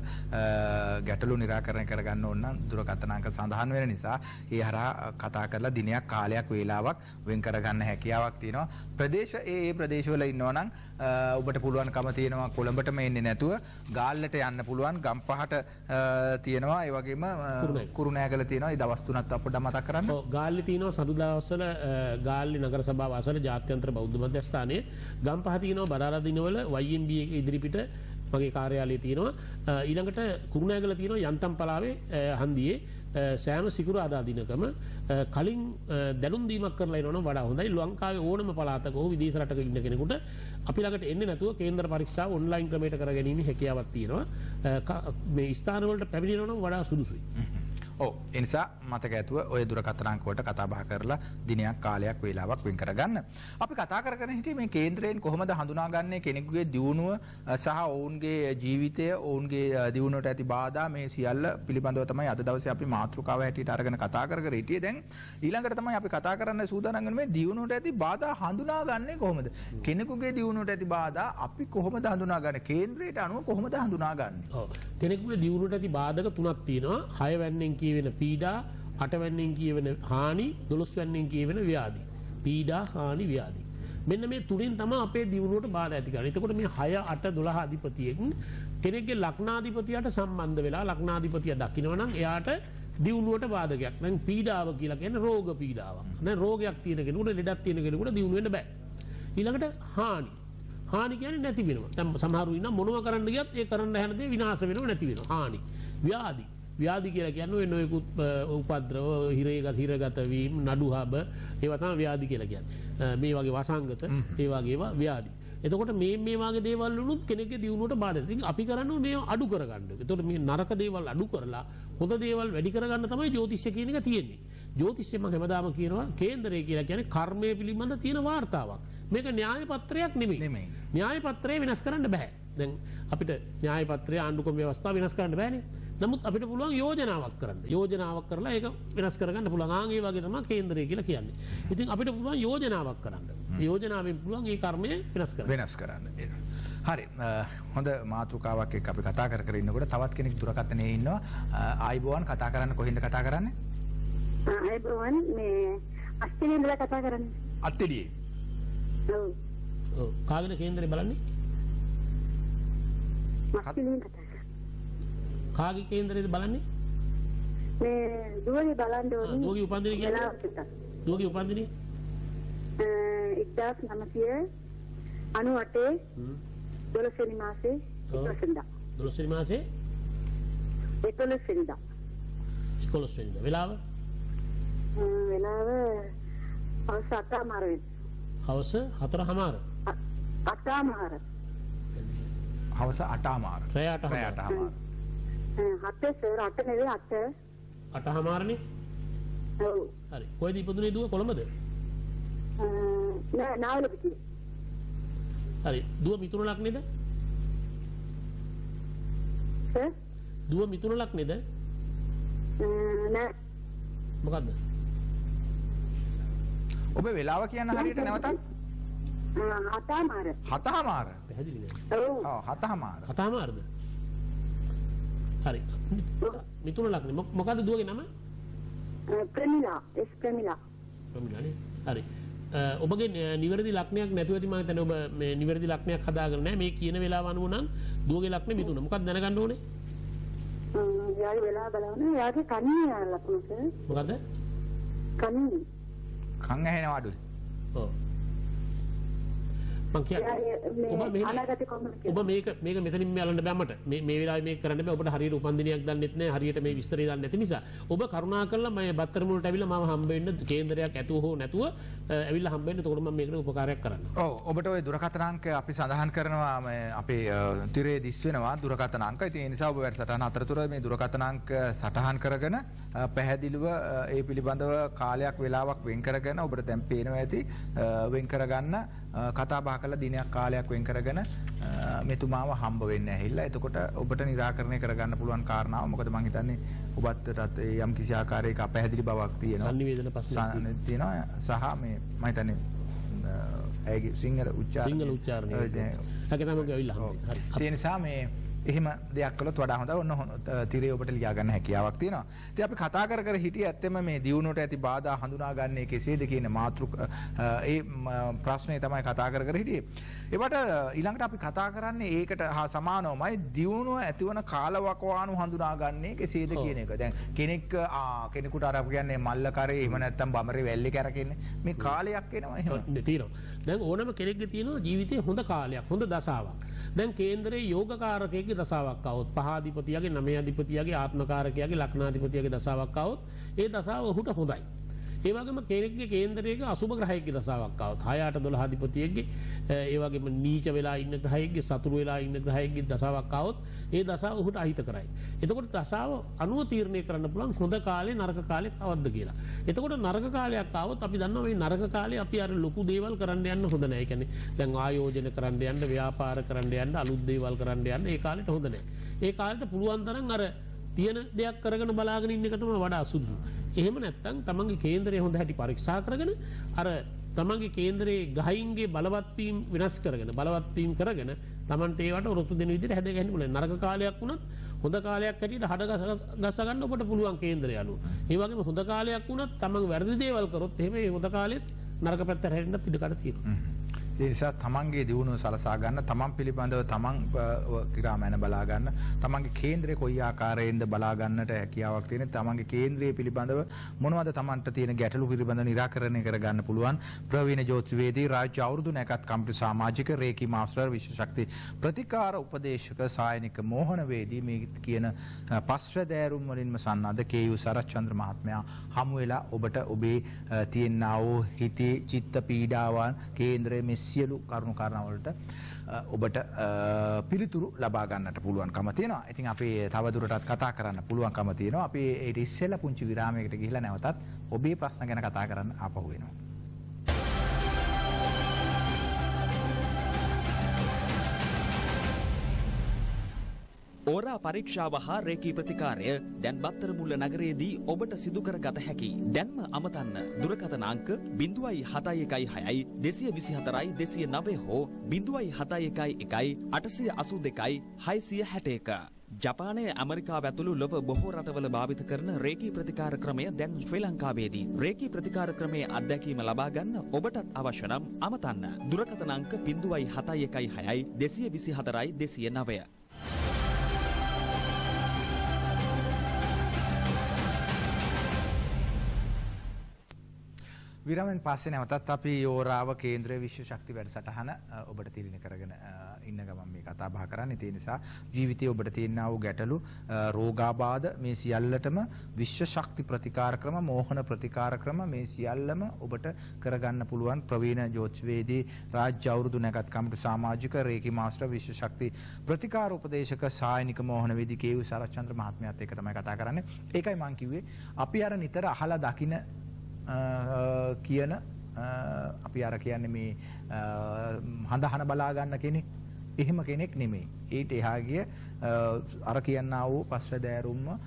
ගැටලු निराකරණය කරගන්න ඕන නම් දුරකථන අංක සඳහන් වෙන නිසා ඒ හරහා කතා කරලා දිනයක් කාලයක් වේලාවක් වෙන් කරගන්න හැකියාවක් තියෙනවා ප්‍රදේශ ඒ ඒ ප්‍රදේශවල ඉන්නවා නම් ඔබට පුළුවන්කම තියෙනවා කොළඹටම එන්නේ නැතුව ගාල්ලට යන්න පුළුවන් ගම්පහට තියෙනවා ඒ වගේම. කුරුණෑගල තියෙනවා ඒ දවස් තුනක් අපිට මතක් කරන්න. ඔව්, ගාල්ලි තියෙනවා සඳු දවස්වල අ, ගාල්ලි නගර සභාව අසල ජාත්‍යන්තර බෞද්ධ මධ්‍යස්ථානයේ. ගම්පහ තියෙනවා බදාලා දිනවල YMB ඉදිරිපිට මගේ කාර්යාලය තියෙනවා. ඊළඟට කුරුණෑගල තියෙනවා යන්තම් පලාවේ හන්දියේ. සෑම සිකුරාදා දිනකම කලින් දැනුම් දීමක් කරලා එනවනම් වඩා හොඳයි. ලංකාවේ ඕනම පළාතක හෝ විදේශ රටක ඉන්න කෙනෙකුට අපි ළඟට එන්නේ නැතුව කේන්ද්‍ර පරීක්ෂාව ඔන්ලයින් ක්‍රමයට කරගැනීමේ හැකියාවක් තියෙනවා. මේ ස්ථානවලට පැමිණෙනවා නම් වඩා සුදුසුයි ඔව් ඒ නිසා මතක ඇතුව ඔය දුරකථන අංක වලට කතා බහ කරලා දිනයක් කාලයක් වේලාවක් වෙන් කරගන්න. අපි කතා කරගෙන හිටියේ මේ කේන්ද්‍රයෙන් කොහොමද හඳුනාගන්නේ කෙනෙකුගේ දියුණුව අ, සහ ඔවුන්ගේ ජීවිතය ඔවුන්ගේ අ, දියුණුවට ඇති බාධා මේ සියල්ල පිළිබඳව තමයි අද දවසේ අපි මාතෘකාව හැටියට අරගෙන කතා කර කර හිටියේ. දැන් ඊළඟට තමයි අපි කතා කරන්න සූදානම් වෙන්නේ මේ දියුණුවට ඇති බාධා හඳුනාගන්නේ කොහොමද? කෙනෙකුගේ දියුණුවට ඇති බාධා අපි කොහොමද හඳුනාගන්නේ? කේන්ද්‍රයට අනුව කොහොමද හඳුනාගන්නේ? ඔව්. කෙනෙකුගේ දියුණුවට ඇති බාධක තුනක් තියෙනවා. 6 වැන්නෙන් කියවෙන පීඩා, 8 වැන්නෙන් කියවෙන හානි, 12 වැන්නෙන් කියවෙන ව්‍යාධි. පීඩා, හානි, ව්‍යාධි. මෙන්න මේ තුනෙන් තමයි අපේ දියුණුවට බාධා ඇති කරන්නේ. එතකොට මේ 6 8 12 අධිපතියෙන් කෙනෙක්ගේ ලග්නාධිපතියට සම්බන්ධ වෙලා ලග්නාධිපතිය දකිනවා නම් එයාට දියුණුවට බාධකයක්. දැන් පීඩාව කියලා කියන්නේ රෝග පීඩාවක්. දැන් රෝගයක් තියෙන කෙනෙකුට ලෙඩක් තියෙන කෙනෙකුට දියුණු වෙන්න බෑ. ඊළඟට හානි. හානි කියන්නේ නැති වෙනවා. දැන් සමහරු ඉන්න මොනව කරන්න ගියත් ඒ කරන්න හැන දේ විනාශ වෙනව නැති වෙනවා. හානි. ව්‍යාධි. ව්‍යාධි කියලා කියන්නේ ඔය නොයෙකුත් උපද්‍රව, හිරේගත හිරගත වීම, නඩුහබ ඒවා තමයි ව්‍යාධි කියලා කියන්නේ. මේ වගේ වසංගත ඒ වගේ ඒවා ව්‍යාධි. එතකොට මේ මේ වගේ දේවල් වලුත් කෙනෙක්ගේ දියුණුවට බාධා. ඉතින් අපි කරන්නේ මේවා අඩු කරගන්න. එතකොට මේ නරක දේවල් අඩු කරලා හොඳ දේවල් වැඩි කරගන්න තමයි ජ්‍යොතිෂ්‍ය කියන එක තියෙන්නේ. ජ්‍යොතිෂ්‍ය මම හැමදාම කියනවා කේන්දරය කියලා කියන්නේ කර්මය පිළිබඳ තියෙන වාර්තාවක්. මේක න්‍යාය පත්‍රයක්. නෙමෙයි. න්‍යාය පත්‍රය වෙනස් කරන්න බෑ. දැන් අපිට න්‍යාය පත්‍රය ආණ්ඩුක්‍රම ව්‍යවස්ථාව වෙනස් කරන්න බෑනේ. නමුත් අපිට පුළුවන් යෝජනාවක් කරන්න. යෝජනාවක් කරලා ඒක වෙනස් කරගන්න පුළුවන්. ආන් ඒ වගේ තමයි කේන්දරය කියලා කියන්නේ. ඉතින් අපිට පුළුවන් යෝජනාවක් කරන්න. යෝජනාවෙන් පුළුවන් ඒ කර්මය වෙනස් කරන්න. වෙනස් කරන්න. හරි හොඳ මාතෘකාවක් එක්ක අපි කතා කර කර ඉන්නකොට තවත් කෙනෙක් දුරකථනයේ ඉන්නවා. ආයිබෝවන් කතා කරන්න කොහෙන්ද කතා කරන්නේ? අයබෝවන් මේ අස්තිනේ ඉඳලා කතා කරන්නේ. අත්තිඩියේ. ඔව්. ඔව්. කාගෙන කේන්දරේ බලන්නේ? කරන්නේ. කාගේ කේන්දරේද බලන්නේ? මේ දුවගේ බලන්න ආ, ඕනේ. දුවගේ උපන්දිනේ කියන්නේ? වෙලාවට. දුවගේ උපන්දිනේ? අ, 1998 12 වෙනි මාසේ ඔව්. 11 වෙනිදා. 12 වෙනි මාසේ 11 වෙනිදා. 11 වෙනිදා. වෙලාව? අ, වෙලාව අවස අටමාර වෙන. හවස 4:00මාර. අටාමාර හවස අටාමාර රෑ අට රෑ අටහමාර හතේ සර් අට නෙවෙයි අට අට හමාරණය ඔව්. හරි. කොයිද ඉපදුනේ දුව? කොළඹද? නෑ නාවල පිටියේ හරි. දුව මිතුන ලක්නේද සර් දුව මිතුන ලක්නේද නෑ. මොකද්ද? ඔබ වෙලාව කියන්න හරියට නැවතත්? අටාමාර හතහමාර. පැහැදිලි නෑ. ඔව්. ඔව් හතහමාර. කතා මාර්ද හරි. මිතුන ලක්නේ මොක- මොකද්ද දුවගේ නම? ප්‍රමිලා. එස් ප්‍රමිලා. ප්‍රමිලානේ හරි. අ, ඔබගේ න- නිවැරදි ලක්නයක් නැතුව ඇති මම හිතන්නේ ඔබ මේ නිවැරදි ලක්නයක් හදාගෙන නැහැ. මේ කියන වෙලාව අනුව නම් දුවගේ ලක්නේ මිතුන මොකක්ද දැනගන්න ඕනේ? යාගේ වෙලා බලන්න. යාගේ කන්නේ ලකුණු සර් මොකද්ද? කන්නේ. කං ඇහෙනවා අඩුයි. ඔව් මං කියන්නේ. ඔබ මේ ඔබ මේක මේක මෙතනින් මේ අල්ලන්න බෑමට මේ මේ වෙලාවේ මේක කරන්න බෑ. ඔබට හරියට උපන්දිනයක් දන්නෙත් නෑ. හරියට මේ විස්තරය දන්නේ නැති නිසා. ඔබ කරුණාකරලා මම බත්තර මුලට ඇවිල්ලා මම හම්බ වෙන්න කේන්දරයක් ඇතුව හෝ නැතුව ඇවිල්ලා හම්බ වෙන්න. එතකොට මම මේකට උපකාරයක් කරන්න. ඔව්. ඔබට ওই දුරකථන අංක අපි සඳහන් කරනවා. මේ අපේ තිරේ දිස් වෙනවා දුරකථන අංක. ඉතින් ඒ නිසා ඔබ වැඩසටහන අතරතුර මේ දුරකථන අංක සටහන් කරගෙන පැහැදිලිව ඒ පිළිබඳව කාලයක් වෙලාවක් වෙන් කරගෙන ඔබට දැන් පේනවා ඇති වෙන් කරගන්න කතා බහ කරලා දිනයක් කාලයක් වෙන් කරගෙන මෙතුමාව හම්බ වෙන්න ඇහිල්ලා. එතකොට ඔබට निराකරණය කරගන්න පුළුවන් කාරණාව මොකද මම හිතන්නේ ඔබටත් ඒ යම් කිසි ආකාරයක අපැහැදිලි බවක් තියෙනවා. සංනිවේදන ප්‍රශ්නයක් තියෙනවා සහ මේ මම හිතන්නේ අ, ඇයගේ සිංහල උච්චාරණය සිංහල උච්චාරණය ඒක තමයි වෙන්නේ. හරි ඒ නිසා මේ එහෙම දෙයක් කළොත් වඩා හොඳයි. ඔන්න හො- ත- තිරේ ඔබට ලියා ගන්න හැකියාවක් තියෙනවා. ඉතින් අපි කතා කර කර හිටියේ ඇත්තම මේ දියුණුවට ඇති බාධා හඳුනාගන්නේ කෙසේද කියන මාතෘක අ, ඒ ම, ප්‍රශ්නේ තමයි කතා කර කර හිටියේ. ඒවට ඊළඟට අපි කතා කරන්නේ ඒකට හා සමානවමයි දියුණුව ඇතිවන කාලවකවානු හඳුනාගන්නේ කෙසේද ඔව්. කියන එක. දැන් කෙනෙක් ආ කෙනෙකුට අර අපි කියන්නේ මල්ල කරේ එහෙම නැත්නම් බමරේ වැල්ලේ කරකෙන්නේ මේ කාලයක් එනවා එහෙම. නේ තියෙනවා. දැන් ඕනම කෙනෙක්ගේ තියෙනවා ජීවිතේ හොඳ කාලයක්, හොඳ දසාවක්. දැන් කේන්දරයේ අධිපතියගේ දසාවක් අවුත් පහාධිපතියගේ නමේ අධිපතියගේ ආත්මකාරකයාගේ ලක්නාධිපතියගේ දසාවක් අවුත් ඒ දසාව ඔහුට හොඳයි. ඒවගේම කෙනෙක්ගේ කේන්දරයක අසුභ ග්‍රහයක දසාවක්කාව හයාට දොළ හධිපතියගේ ඒවගේම නීච වෙලා ඉන්න ග්‍රහයගේ සතුර වෙලා ඉන්න ග්‍රහයගේ දසාවක්කාවත් ඒ දසා ඔහුට අහිත කරයි. එතකොට දසාාව අනුව තීරණය කරන්න පුළන් හොඳ කාලේ නරක කාලෙක් අවද්ද කියලා. එතකොට නරක කාලයක් අවත් අපි දන්නවේ නරක කාලේ අපි අර ලොකු දේවල් කරන්න යන්න හොඳ නෑකැන දැන් ආයෝජන කරන්න යන්න ව්‍යාපාර කරන්න යන්න අලුද්දේවල් කරන්න යන්න ඒ කාලට හොඳනෑ. ඒ කාලට පුළුවන්තරන් අර තියෙන දෙයක් කරගන බලාගෙන ඉන්නකතම වඩා සුදුසු. එහෙම නැත්නම් තමන්ගේ කේන්දරය හොඳ හැටි පරීක්ෂා කරගෙන අර තමන්ගේ කේන්දරයේ ගහයින්ගේ බලවත් වීම වෙනස් කරගෙන බලවත් වීම කරගෙන තමන්ට ඒවට ඔරොත්තු දෙන විදිහට හැද ගන්න පුළුවන්. නරක කාලයක් වුණත් හොඳ කාලයක් හැටියට හඩ ගස ගස ගන්න ඔබට පුළුවන් කේන්දරය අනුව. ඒ වගේම හොඳ කාලයක් වුණත් තමන් වැරදි දේවල් කරොත් එහෙම ඒ හොඳ කාලෙත් නරක පැත්තට හැරෙන්නත් ඉඩ කඩ තියෙනවා. ඒ නිසා තමන්ගේ දියුණුව සලසා ගන්න තමන් පිළිබඳව තමන් අ, ව- කිරා මැන බලා ගන්න තමන්ගේ කේන්ද්‍රය කොයි ආකාරයෙන්ද බලා ගන්නට හැකියාවක් තියෙන තමන්ගේ කේන්ද්‍රය පිළිබඳව මොනවද තමන්ට තියෙන ගැටලු පිළිබඳව निराකරණය කර ගන්න පුළුවන්. ප්‍රවීණ ජෝතිවේදී රාජ්‍ය අවුරුදු නැකත් කම්පියුටර් සමාජික රේකී මාස්ටර් විශ්ව ශක්ති ප්‍රතිකාර උපදේශක සායනික මෝහන වේදී මේ කියන අ, පස්වැදෑරුම් වලින්ම සන්නද්ධ කේයු සරච්චන්ද්‍ර මහත්මයා හමු වෙලා ඔබට ඔබේ අ, තියෙනා වූ හිතේ චිත්ත පීඩාවන් කේන්ද්‍රයේ මේ සියලු කරුණු කාරණා වලට අ, ඔබට අ, පිළිතුරු ලබා ගන්නට පුළුවන්කම තියෙනවා. ඉතින් අපි තව දුරටත් කතා කරන්න පුළුවන්කම තියෙනවා. අපි ඊට ඉස්සෙල්ලා පුංචි විරාමයකට ගිහිල්ලා නැවතත් ඔබේ ප්‍රශ්න ගැන කතා කරන්න ආපහු වෙනවා. ඕරා පරීක්ෂාව හා රේකී ප්‍රතිකාරය දැන් බත්තරමුල්ල නගරයේදී ඔබට සිදුකර ගත හැකි. දැන්ම අමතන්න දුරකථන අංක බිඳුවයි හතයි එකයි හයයි දෙසිය විසි හතරයි දෙසිය නවේ හෝ බිඳුවයි හතයි එකයි එකයි අටසිය අසු දෙකයි හයිසිය හැට එක. ජපානය ඇමරිකා ඇතුළු ලොව බොහෝ රටවල භාවිත කරන රේකී ප්‍රතිකාර ක්‍රමය දැන් ශ්‍රී ලංකාවේදී. රේකී ප්‍රතිකාර ක්‍රමයේ අත්දැකීම ලබාගන්න ඔබටත් අවශ්‍ය නම් අමතන්න. දුරකථන අංක බිඳුවයි හතයි එකයි හයයි දෙසිය විසි හතරයි දෙසිය නවය. විරමෙන් පස්සේ නැවතත් අපි ඕරාව කේන්ද්‍ර විශ්ව ශක්ති වැඩසටහන අ, ඔබට තිරිණ කරගෙන අ, ඉන්න ගමන් මේ කතා බහ කරන්න. ඒ නිසා ජීවිතයේ ඔබට තියෙනා වූ ගැටලු අ, රෝගාබාධ මේ සියල්ලටම විශ්ව ශක්ති ප්‍රතිකාර ක්‍රම මෝහන ප්‍රතිකාර ක්‍රම මේ සියල්ලම ඔබට කරගන්න පුළුවන්. ප්‍රවීණ ජෝතිෂවේදී රාජ්‍ය අවුරුදු නැගත් කමිටු සමාජික රේකි මාස්ටර් විශ්ව ශක්ති ප්‍රතිකාර උපදේශක සායනික මෝහන වේදී කේයු සරච්චන්ද්‍ර මහත්මයාත් එක්ක තමයි කතා කරන්නේ. ඒකයි මම කිව්වේ අපි අර නිතර අහලා දකින අ, කියන අ, අපි අර කියන්නේ මේ අ, හඳහන බලා ගන්න කෙනෙක් එහෙම කෙනෙක් නෙමෙයි. ඊට එහා ගිය අ, අර කියන්නා වූ පස්වැදෑරුම්ම අ,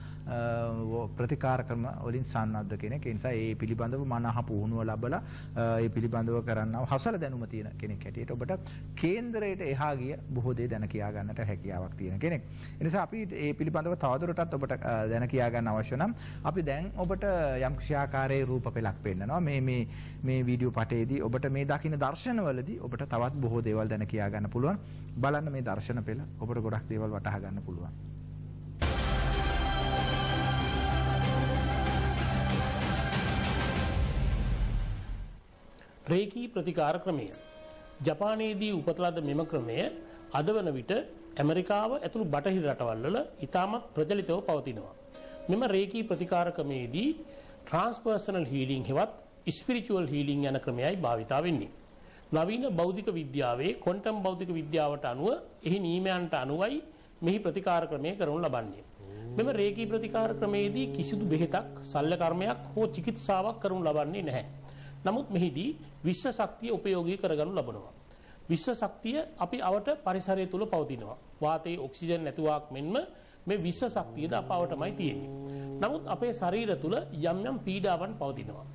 ප්‍රතිකාර ක්‍රම වලින් සන්නද්ධ කෙනෙක්. ඒ නිසා ඒ පිළිබඳව මනහ පුහුණුව ලැබලා අ, ඒ පිළිබඳව කරන්නා හසල දැනුම තියෙන කෙනෙක් හැටියට ඔබට කේන්දරයට එහා ගිය බොහෝ දේ දැන කියා ගන්නට හැකියාවක් තියෙන කෙනෙක්. ඒ නිසා අපි ඒ පිළිබඳව තවදුරටත් ඔබට අ, දැන කියා ගන්න අවශ්‍ය නම් අපි දැන් ඔබට යම් ක්ෂයාකාරයේ රූප පෙළක් පෙන්නනවා. මේ මේ මේ වීඩියෝ පටේදී ඔබට මේ දකින්න දර්ශනවලදී ඔබට තවත් බොහෝ දේවල් දැන කියා ගන්න පුළුවන්. බලන්න මේ දර්ශන පෙළ ඔබට ගොඩක් දේවල් වටහා ගන්න පුළුවන්. රේකී ප්‍රතිකාර ක්‍රමය. ජපානයේදී උපතලද මෙම ක්‍රමය අද වන විට ඇමරිකාව ඇතුළු බටහිර රටවල්වල ඉතාමත් ප්‍රචලිතව පවතිනවා. මෙම රේකී ප්‍රතිකාර ක්‍රමයේදී ට්‍රන්ස්පර්සනල් හීලිං හෙවත් ස්පිරිචුවල් හීලිං යන ක්‍රමයයි භාවිතා වෙන්නේ. නවීන බෞද්ධික විද්‍යාවේ කොන්ටම් බෞද්ධික විද්‍යාවට අනුව එහි නීමයන්ට අනුවයි මෙහි ප්‍රතිකාර ක්‍රමය කරනු ලබන්නේ. මෙම රේකී ප්‍රතිකාර ක්‍රමයේදී කිසිදු බෙහෙතක් සල්ල කර්මයක් හෝ චිකිත්සාවක් කරනු ලබන්නේ නැහැ. නමුත් මෙහිදී විශ්ව ශක්තිය උපයෝගී කරගනු ලබනවා. විශ්ව ශක්තිය අපි අවට පරිසරය තුළ පවතිනවා. වාතයේ ඔක්සිජන් නැතුවක් මෙන්ම මේ විශ්ව ශක්තියද අප අවටමයි තියෙන්නේ. නමුත් අපේ ශරීර තුළ යම් යම් පීඩාවන් පවතිනවා.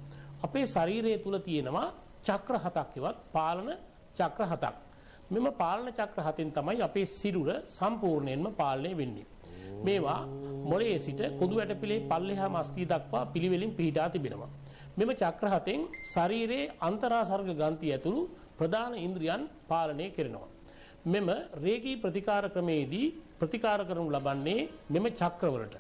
අපේ ශරීරය තුළ තියෙනවා චක්‍ර හතක් හෙවත් පාලන චක්‍ර හතක්. මෙම පාලන චක්‍ර හතෙන් තමයි අපේ සිරුර සම්පූර්ණයෙන්ම පාලනය වෙන්නේ. මේවා මොලේ සිට කොදු ඇටපිලේ පල්ලෙහා මස්තිය දක්වා පිළිවෙලින් පිහිටා තිබෙනවා. මෙම චක්‍ර හතෙන් ශරීරයේ අන්තරාසර්ග ග්‍රන්ථි ඇතුළු ප්‍රධාන ඉන්ද්‍රියන් පාලනය කෙරෙනවා. මෙම රේගී ප්‍රතිකාර ක්‍රමයේදී ප්‍රතිකාර කරනු ලබන්නේ මෙම චක්‍රවලට.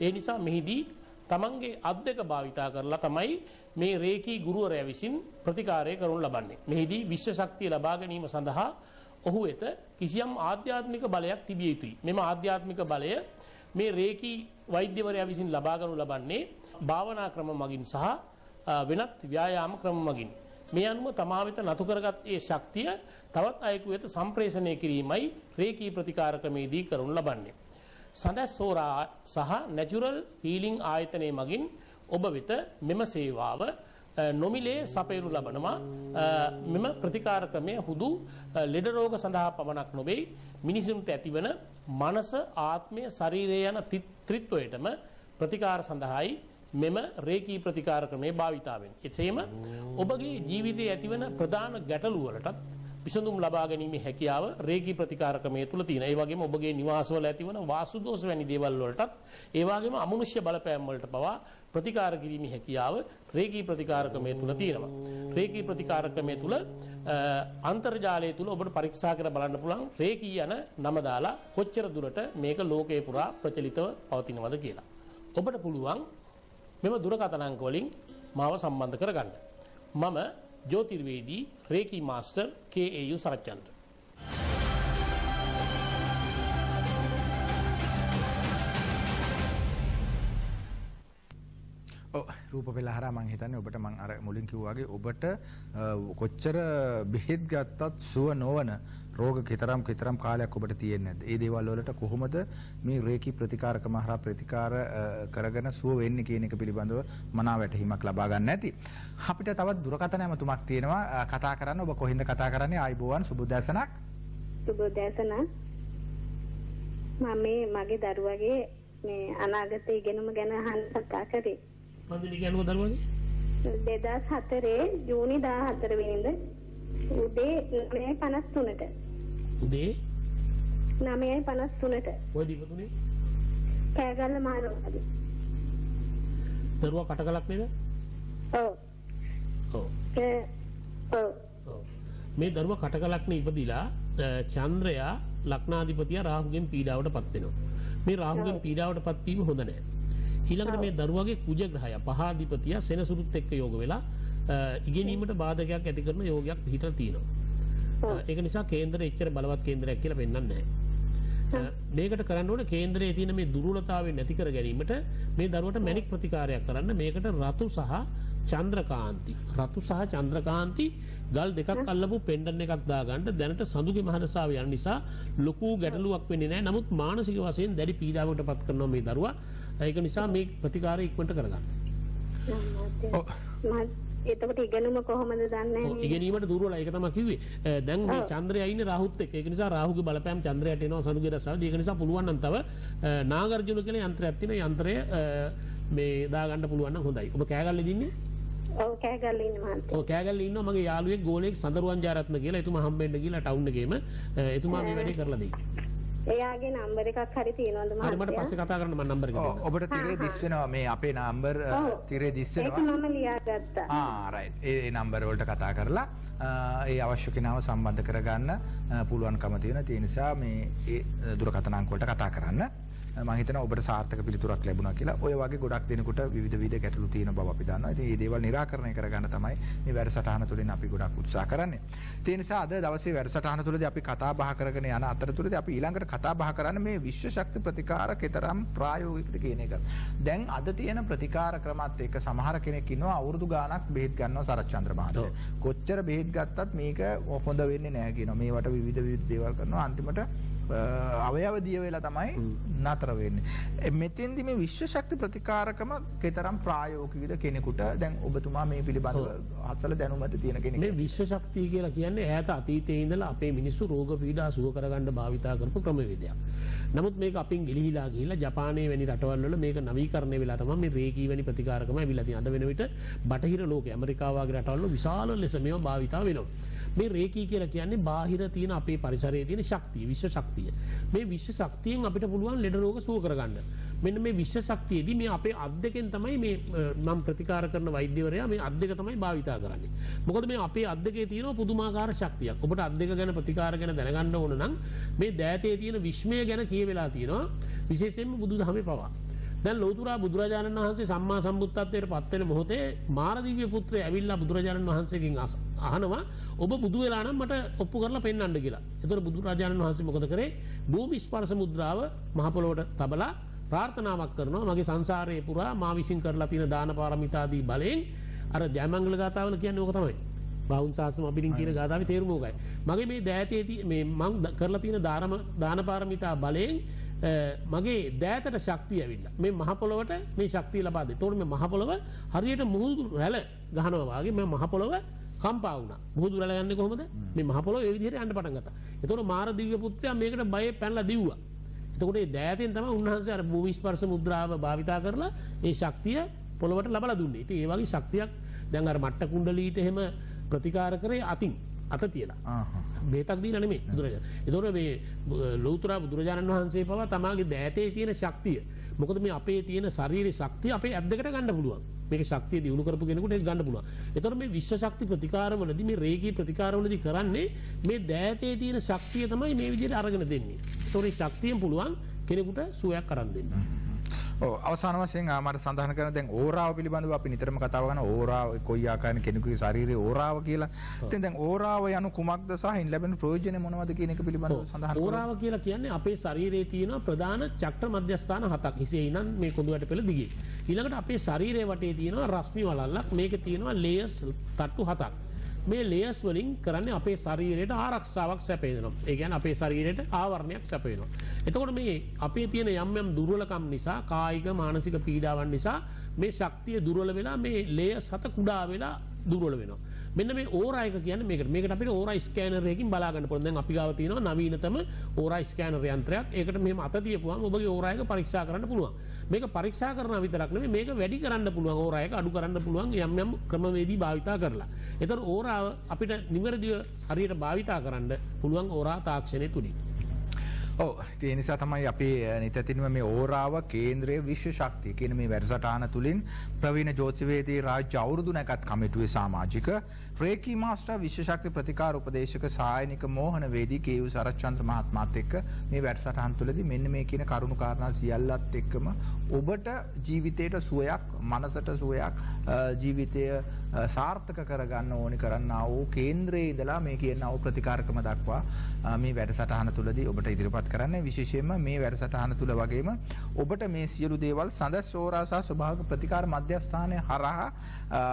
ඒ නිසා මෙහිදී තමන්ගේ අත් දෙක භාවිතා කරලා තමයි මේ රේකී ගුරුවරයා විසින් ප්‍රතිකාරය කරනු ලබන්නේ. මෙහිදී විශ්ව ශක්තිය ලබා ගැනීම සඳහා ඔහු වෙත කිසියම් ආධ්‍යාත්මික බලයක් තිබිය යුතුයි. මෙම ආධ්‍යාත්මික බලය මේ රේකී වෛද්‍යවරයා විසින් ලබා ගනු ලබන්නේ භාවනා ක්‍රම මගින් සහ අ, වෙනත් ව්‍යායාම ක්‍රම මගින්. මේ අනුව තමා වෙත නතු කරගත් ඒ ශක්තිය තවත් අයෙකු වෙත සම්ප්‍රේෂණය කිරීමයි රේකී ප්‍රතිකාර ක්‍රමේදී කරනු ලබන්නේ. සඳස් සෝරා සහ නැචුරල් හීලිං ආයතනය මගින් ඔබ වෙත මෙම සේවාව අ, නොමිලේ සපයනු ලබනවා අ, මෙම ප්‍රතිකාර ක්‍රමය හුදු අ, ලෙඩ රෝග සඳහා පමණක් නොවෙයි මිනිසුන්ට ඇතිවන මනස ආත්මය ශරීරය යන ති- ත්‍රිත්වයටම ප්‍රතිකාර සඳහායි මෙම රේකී ප්‍රතිකාර ක්‍රමය භාවිතාවෙන්. එසේම ඔබගේ ජීවිතයේ ඇතිවන ප්‍රධාන ගැටලුවලටත් විසඳුම් ලබා ගැනීමේ හැකියාව රේකී ප්‍රතිකාර ක්‍රමය තුළ තියෙන. ඒ වගේම ඔබගේ නිවාසවල ඇතිවන වාස්තු දෝෂ වැනි දේවල් වලටත් ඒ වගේම අමනුෂ්‍ය බලපෑම් වලට පවා ප්‍රතිකාර කිරීමේ හැකියාව රේකී ප්‍රතිකාර ක්‍රමය තුළ තියෙනවා. රේකී ප්‍රතිකාර ක්‍රමය තුළ අ, අන්තර්ජාලය තුළ ඔබට පරීක්ෂා කර බලන්න පුළුවන් රේකී යන නම දාලා කොච්චර දුරට මේක ලෝකේ පුරා ප්‍රචලිතව පවතිනවද කියලා. ඔබට පුළුවන් මෙම දුරකථන අංක වලින් මාව සම්බන්ධ කරගන්න. මම ජෝතිර්වේදී රේකී මාස්ටර් KAU සරච්චන්ද්‍ර. ඔව් රූප පෙළ හරහා මම හිතන්නේ ඔබට මම අර මුලින් කිව්වා වගේ ඔබට අ, කොච්චර බෙහෙත් ගත්තත් සුව නොවන රෝග කතරම් කතරම් කාලයක් ඔබට තියෙන්නේ නැද්ද? ඒ දේවල් වලට කොහොමද මේ රේකී ප්‍රතිකාරකම හරහා ප්‍රතිකාර කරගෙන සුව වෙන්නේ කියන එක පිළිබඳව මනා වැටහීමක් ලබා ගන්න ඇති. අපිට තවත් දුරකථන ඇමතුමක් තියෙනවා කතා කරන්න ඔබ කොහෙන්ද කතා කරන්නේ? ආයිබෝවන් සුබුදෑසනක්. සුබ දැසන මම මේ මගේ දරුවගේ මේ අනාගත ඉගෙනුම ගැන අහන්න කතා කරේ මන්දිලි කියනවා දරුවගේ 2004 ජූනි 14 වෙනිදා උදේ 9:53ට උදේ 9:53ට ඔය දීපතුනේ කෑගල්ල මහරෝහලේ දරුවා කටකලක් නේද? ඔව් ඔව්. ඔව්. මේ දරුවා කටකලක්නේ ඉපදිලා අ, චන්ද්‍රයා ලග්නාධිපතියා රාහුගෙන් පීඩාවට පත් වෙනවා. මේ රාහුගෙන් පීඩාවට පත් වීම හොඳ නැහැ. ඊළඟට මේ දරුවගේ කුජ ග්‍රහය පහාධිපතියා සෙනසුරුත් එක්ක යෝග වෙලා ඉගෙනීමට බාධකයක් ඇති කරන යෝගයක් පිහිටලා තියෙනවා. ඒක නිසා කේන්දර එච්චර බලවත් කේන්දරයක් කියලා පෙන්වන්නේ නැහැ. මේකට කරන්න ඕන කේන්දරයේ තියෙන මේ දුර්වලතාවය නැති කර ගැනීමට මේ දරුවට මැණික් ප්‍රතිකාරයක් කරන්න. මේකට රතු සහ චන්ද්‍රකාන්ති. රතු සහ චන්ද්‍රකාන්ති ගල් දෙකක් අල්ලපු පෙන්ඩන් එකක් දාගන්න. දැනට සඳුගේ මහදසාාව යන නිසා ලොකු ගැටලුවක් වෙන්නේ නෑ නමුත් මානසික වශයෙන් දැඩි පීඩාවට පත් කරනවා මේ දරුවා. ඒක නිසා මේ ප්‍රතිකාරය ඉක්මට කරගන්න. ඔව්. එතකොට ඉගෙනුම කොහොමද දන්නේ ඉගෙනීමට දුර්වල ඒක තමයි කිව්වේ. දැන් මේ චන්ද්‍රය ඉන්නේ රාහුත් එක්ක. ඒක නිසා රාහුගේ බලපෑම් චන්ද්‍රයට එනවා සඳුගේ රසාව ඒක නිසා පුළුවන් නම් තව නාගර්ජුන කියලා යන්ත්‍රයක් තියෙනවා. යන්ත්‍රය මේ දාගන්න පුළුවන් නම් හොඳයි. ඔබ කෑගල්ලේ දින්නේ ඔව් කෑගල්ලේ ඉන්න මහත්තයා ඔව් කෑගල්ලේ ඉන්නවා. මගේ යාළුවෙක් ගෝලෙක් සඳරුවන් ජාරත්න කියලා එතුමා හම්බෙන්න ගිහලා ටවුන් එකේම. එතුමා මේ වැඩේ කරලා දෙයි. එයාගේ නම්බර එකක් හරි තියෙනවද හරි මට මහත්තයා? පස්සේ කතා කරන්න මම නම්බර් එක ඔව්, දෙන්නම්. ඔබට තිරේ දිස් වෙනවා මේ අපේ නම්බර්. තිරේ දිස් ඒක වෙනවා මම ලියාගත්තා. ආ රයිට් ඒ නම්බර් වලට කතා කරලා ඒ අවශ්‍ය කෙනාව සම්බන්ධ කරගන්න පුළුවන්කම තියෙන ඒ නිසා මේ ඒ දුරකථන අංක වලට කතා කරන්න මම හිතනවා ඔබට සාර්ථක පිළිතුරක් ලැබුණා කියලා. ඔය වගේ ගොඩක් දෙනෙකුට විවිධ විවිධ ගැටලු තියෙන බව අපි දන්නවා. ඉතින් මේ දේවල් निराකරණය කරගන්න තමයි මේ වැඩසටහන තුළින් අපි ගොඩක් උත්සාහ කරන්නේ. ඒ නිසා අද දවසේ වැඩසටහන තුළදී අපි කතා බහ කරගෙන යන අතරතුරදී අපි ඊළඟට කතා බහ කරන්නේ මේ විශ්ව ශක්ති ප්‍රතිකාර කතරම් ප්‍රායෝගිකද කියන එක. දැන් අද තියෙන ප්‍රතිකාර ක්‍රමත් එක්ක සමහර කෙනෙක් ඉන්නවා අවුරුදු ගාණක් බෙහෙත් ගන්නවා සරච්චන්ද්‍ර මහත්තයා. කොච්චර බෙහෙත් ගත්තත් මේක හොඳ වෙන්නේ නැහැ කියනවා. මේවට විවිධ විවිධ දේවල් කරනවා අන්තිමට අවයව දිය වෙලා තමයි නතර වෙන්නේ. මෙතෙන්දි මේ විශ්ව ශක්ති ප්‍රතිකාරකම කතරම් ප්‍රායෝගිකද කෙනෙකුට දැන් ඔබතුමා මේ පිළිබඳව අසල දැනුමද තියෙන කෙනෙක්. මේ විශ්ව ශක්තිය කියලා කියන්නේ ඈත අතීතයේ ඉඳලා අපේ මිනිස්සු රෝග පීඩා සුව කරගන්න භාවිතා කරපු ක්‍රමවේදයක්. නමුත් මේක අපින් ගිලිහිලා ගිහිල්ලා ජපානයේ වැනි රටවල් වල මේක නවීකරණය වෙලා තමයි මේ රේකී වැනි ප්‍රතිකාරකම ඇවිල්ලා තියෙන්නේ. අද වෙන විට බටහිර ලෝකේ ඇමරිකාව වගේ රටවල් වල විශාල ලෙස මේවා භාවිතා වෙනවා. මේ රේකී කියලා කියන්නේ බාහිර තියෙන අපේ පරිසරයේ තියෙන ශක්තිය, විශ්ව ශක්තිය. මේ විශ්ව ශක්තියෙන් අපිට පුළුවන් ලෙඩ රෝග සුව කරගන්න. මෙන්න මේ විශ්ව ශක්තියේදී මේ අපේ අත් දෙකෙන් තමයි මේ අ, මම ප්‍රතිකාර කරන වෛද්‍යවරයා මේ අත් දෙක තමයි භාවිතා කරන්නේ. මොකද මේ අපේ අත් දෙකේ තියෙන පුදුමාකාර ශක්තියක්. ඔබට අත් දෙක ගැන ප්‍රතිකාර ගැන දැනගන්න ඕන නම් මේ දෑතේ තියෙන විශ්මය ගැන කියවෙලා තියෙනවා. විශේෂයෙන්ම බුදුදහමේ පවා. දැන් ලෞතුරා බුදුරජාණන් වහන්සේ සම්මා සම්බුද්ධත්වයට පත්වෙන මොහොතේ මාරදිව්‍ය පුත්‍රය ඇවිල්ලා බුදුරජාණන් වහන්සේගෙන් අස- අහනවා ඔබ බුදු වෙලා නම් මට ඔප්පු කරලා පෙන්වන්න කියලා. එතකොට බුදුරජාණන් වහන්සේ මොකද කරේ? භූමි ස්පර්ශ මුද්‍රාව මහ පොළොවට තබලා ප්‍රාර්ථනාවක් කරනවා මගේ සංසාරයේ පුරා මා විසින් කරලා තියෙන දාන පාරමිතාදී බලයෙන් අර ජයමංගල ගාථාවල කියන්නේ ඕක තමයි. බවුන් සාසම අබිරින් කියන ගාථාවේ තේරුම ඕකයි. මගේ මේ දෑතේ මේ කරලා තියෙන දානම දාන පාරමිතා බලයෙන් මගේ දෑතට ශක්තිය ඇවිල්ලා මේ මහ පොළොවට මේ ශක්තිය ලබා දෙන්න. ඒතකොට මේ මහ පොළොව හරියට මුහුදු රැළ ගහනවා වගේ මේ මහ පොළොව කම්පා වුණා. මුහුදු රැළ යන්නේ කොහොමද? මේ මහ පොළොව ඒ විදිහට යන්න පටන් ගත්තා. ඒතකොට මාර දිව්‍ය පුත්‍රයා මේකට බය පැනලා දිව්වා. එතකොට දෑතෙන් තමයි උන්වහන්සේ අර භූමි ස්පර්ශ මුද්‍රාව භාවිතා කරලා ඒ ශක්තිය පොළොවට ලබලා දුන්නේ. ඒ වගේ ශක්තියක් දැන් අර මට්ට කුණ්ඩලීට එහෙම ප්‍රතිකාර කරේ අතින් අත තියලා. බේතක් දීලා නෙමෙයි බුදුරජාණන්. ඒතකොට මේ ලෞතර බුදුරජාණන් වහන්සේ පවා තමාගේ දෑතේ තියෙන ශක්තිය. මොකද මේ අපේ තියෙන ශරීරයේ ශක්තිය අපේ ඇස් දෙකට ගන්න පුළුවන්. මේක ශක්තිය දිනු කරපු කෙනෙකුට ඒක ගන්න පුළුවන්. ඒතකොට මේ විශ්ව ශක්ති ප්‍රතිකාරවලදී මේ රේගී ප්‍රතිකාරවලදී කරන්නේ මේ දෑතේ තියෙන ශක්තිය තමයි මේ විදිහට අරගෙන දෙන්නේ. මේ ශක්තියෙන් පුළුවන් කෙනෙකුට සුවයක් අරන් දෙන්න. ඔව් අවසාන වශයෙන් ආ, මට සඳහන් කරන දැන් ඕරාව පිළිබඳව අපි නිතරම කතාව කරන ඕරාව කොයි ආකාරයෙන් කෙනෙකුගේ ශරීරයේ ඕරාව කියලා. ඉතින් දැන් ඕරාව යනු කුමක්ද සහ ලැබෙන ප්‍රයෝජන මොනවද කියන එක පිළිබඳව සඳහන් කරන්න. ඕරාව කියලා කියන්නේ අපේ ශරීරයේ තියෙන ප්‍රධාන චක්‍ර මධ්‍යස්ථාන හතක්. හිසේ ඉඳන් මේ කොඳුයට පෙළ දිගේ. ඊළඟට අපේ ශරීරයේ වටේ තියෙනවා රශ්මි වලල්ලක්. මේකේ තියෙනවා ලේයර්ස් තට්ටු හතක්. මේ ලේයර්ස් වලින් කරන්නේ අපේ ශරීරයට ආරක්ෂාවක් සැපයනවා. ඒ කියන්නේ අපේ ශරීරයට ආවරණයක් සැපයනවා. එතකොට මේ අපේ තියෙන යම් යම් දුර්වලකම් නිසා කායික මානසික පීඩාවන් නිසා මේ ශක්තිය දුර්වල වෙලා මේ ලේයර්ස් හත කුඩා වෙලා දුර්වල වෙනවා. මෙන්න මේ ඕරා එක කියන්නේ මේකට. මේකට අපිට ඕරා ස්කෑනර් එකකින් බලා ගන්න පුළුවන්. දැන් අපි ගාව තියෙනවා නවීනතම ඕරා ස්කෑනර් යන්ත්‍රයක්. ඒකට මෙහෙම අත තියපුවාම ඔබගේ ඕරා එක පරීක්ෂා කරන්න පුළුවන්. මේක පරීක්ෂා කරනවා විතරක් නෙමෙයි මේක වැඩි කරන්න පුළුවන් ඕරා එක අඩු කරන්න පුළුවන් යම් යම් ක්‍රමවේදී භාවිතා කරලා. ඒතර ඕරාව අපිට නිවැරදිව හරියට භාවිතා කරන්න පුළුවන් ඕරා තාක්ෂණය තුලින්. ඔව්. ඒ නිසා තමයි අපි නිතින්ම මේ ඕරාව කේන්ද්‍රයේ විශ්ව ශක්තිය කියන මේ වැඩසටහන තුලින් ප්‍රවීණ ජෝතිවේදී රාජ්‍ය අවුරුදු නැකත් කමිටුවේ සමාජික රේකී මාස්ටර් විශ්ව ශක්ති ප්‍රතිකාර උපදේශක සායනික මෝහන වේදී කේයු සරච්චන්ද්‍ර මහත්මයාත් එක්ක මේ වැඩසටහන තුලදී මෙන්න මේ කියන කරුණු කාරණා සියල්ලත් එක්කම ඔබට ජීවිතයට සුවයක් මනසට සුවයක් අ, ජීවිතය අ, සාර්ථක කරගන්න ඕනි කරන්න වූ කේන්ද්‍රයේ ඉඳලා මේ කියන වූ ප්‍රතිකාරකම දක්වා අ, මේ වැඩසටහන තුළදී ඔබට ඉදිරිපත් කරන්න. විශේෂයෙන්ම මේ වැඩසටහන තුළ වගේම ඔබට මේ සියලු දේවල් සඳ සෝරාසා ස්වභාවික ප්‍රතිකාර මධ්‍යස්ථානය හරහා අ,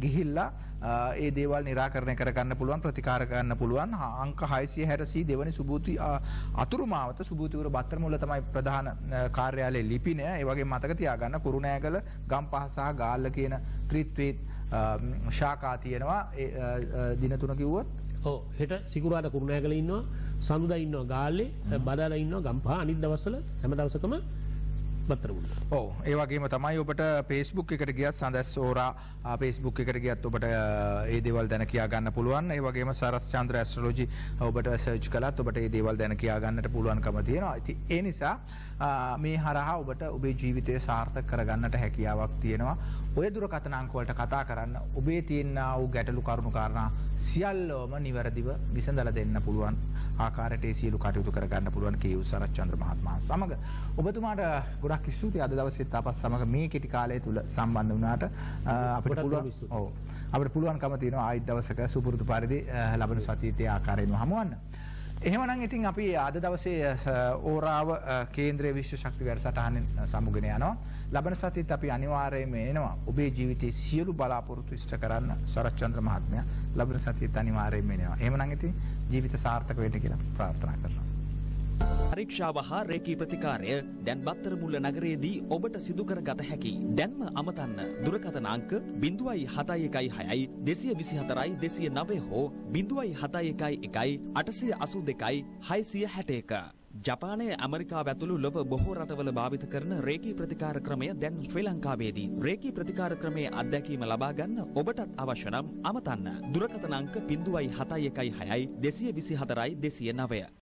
ගිහිල්ලා අ, ඒ දේවල් නිරාකරණය කරගන්න පුළුවන් ප්‍රතිකාර කරන්න පුළුවන්. අංක 660 දෙවනි සුබූති අතුරු මාවත සුබූතිවර බත්තරමුල්ල තමයි ප්‍රධාන කාර්යාලයේ ලිපිනය ඒ වගේ මතක තියාගන්න කුරුණෑගල ගම්පහ සහ ගාල්ල කියන ත්‍රිත්වීත් ශාඛා තියෙනවා. දින තුන කිව්වොත් ඕ හෙට සිකුරාට කුරුණෑගල ඉන්නවා සඳුදා ඉන්නවා ගාල්ලේ බදාලා ඉන්නවා ගම්පහ අනිත් දවස්වල හැම දවසකම බත්තරමුල්ල. ඔව් ඒ වගේම තමයි ඔබට Facebook එකට ගියත් සඳස් ඕරා ආ, Facebook එකට ගියත් ඔබට අ, ඒ දේවල් දැන කියා ගන්න පුළුවන්. ඒ වගේම සරස් චන්ද්‍ර ඇස්ට්‍රොලොජි ඔබට සර්ච් කළත් ඔබට ඒ දේවල් දැන කියා ගන්නට පුළුවන්කම තියෙනවා. ඉතින් ඒ නිසා ආ, මේ හරහා ඔබට ඔබේ ජීවිතය සාර්ථක කරගන්නට හැකියාවක් තියෙනවා. ඔය දුරකථන අංක වලට කතා කරන්න ඔබේ තියෙනා වූ ගැටලු කරුණු කාරණා සියල්ලම නිවැරදිව විසඳලා දෙන්න පුළුවන් ආකාරයට ඒ සියලු කටයුතු කරගන්න පුළුවන් කේයු සරච්චන්ද්‍ර මහත්මයා සමග ඔබතුමාට ගොඩක් ස්තුතියි අද දවසේත් අපත් සමග මේ කෙටි කාලය තුල සම්බන්ධ වුණාට අපිට පුළුවන්. ඔව් අපිට පුළුවන්කම තියෙනවා ආයිත් දවසක සුපුරුදු පරිදි ලබන සතියේ ආකාරයෙන්ම හමුවන්න. එහෙමනම් ඉතින් අපි අද දවසේ අ, ස- ඕරාව අ, කේන්ද්‍රීය විශ්ව ශක්ති වැඩසටහනෙන් අ, සමුගෙන යනවා. ලබන සතියේත් අපි අනිවාර්යයෙන්ම එනවා. ඔබේ ජීවිතයේ සියලු බලාපොරොත්තු ඉෂ්ට කරන්න සරච්චන්ද්‍ර මහත්මයා ලබන සතියේත් අනිවාර්යයෙන්ම එනවා. එහෙමනම් ඉතින් ජීවිත සාර්ථක වෙන්න කියලා ප්‍රාර්ථනා කරනවා. පරීක්ෂාව හා රේකී ප්‍රතිකාරය දැන් බත්තරමුල්ල නගරයේදී ඔබට සිදු කර ගත හැකි. දැන්ම අමතන්න දුරකථන අංක 0.716යි 224යි 209 හෝ 0.711යි 882යි 661. ජපානය ඇමරිකා ඇතුළු ලොව බොහෝ රටවල භාවිත කරන රේකී ප්‍රතිකාර ක්‍රමය දැන් ශ්‍රී ලංකාවේදී. රේකී ප්‍රතිකාර ක්‍රමේ අත්දැකීම ලබා ගන්න ඔබටත් අවශ්‍ය නම් අමතන්න. දුරකථන අංක 0.716යි 224යි 209.